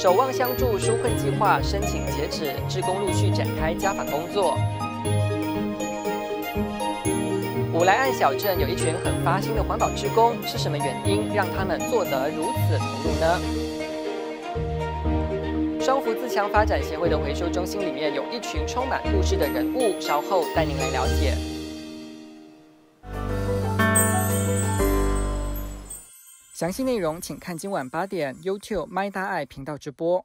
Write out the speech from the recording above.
守望相助纾困计划申请截止，职工陆续展开家访工作。五来岸小镇有一群很发心的环保职工，是什么原因让他们做得如此投入呢？双福自强发展协会的回收中心里面有一群充满故事的人物，稍后带您来了解。详细内容请看今晚八点 YouTube My 大爱频道直播。